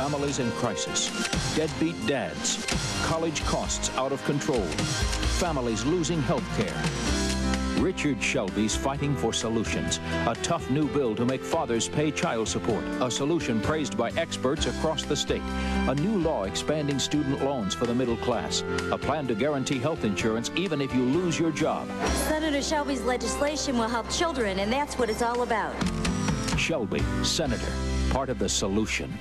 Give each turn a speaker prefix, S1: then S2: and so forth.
S1: families in crisis, deadbeat dads, college costs out of control, families losing health care. Richard Shelby's fighting for solutions. A tough new bill to make fathers pay child support. A solution praised by experts across the state. A new law expanding student loans for the middle class. A plan to guarantee health insurance even if you lose your job.
S2: Senator Shelby's legislation will help children, and that's what it's all about.
S1: Shelby, Senator, part of the solution.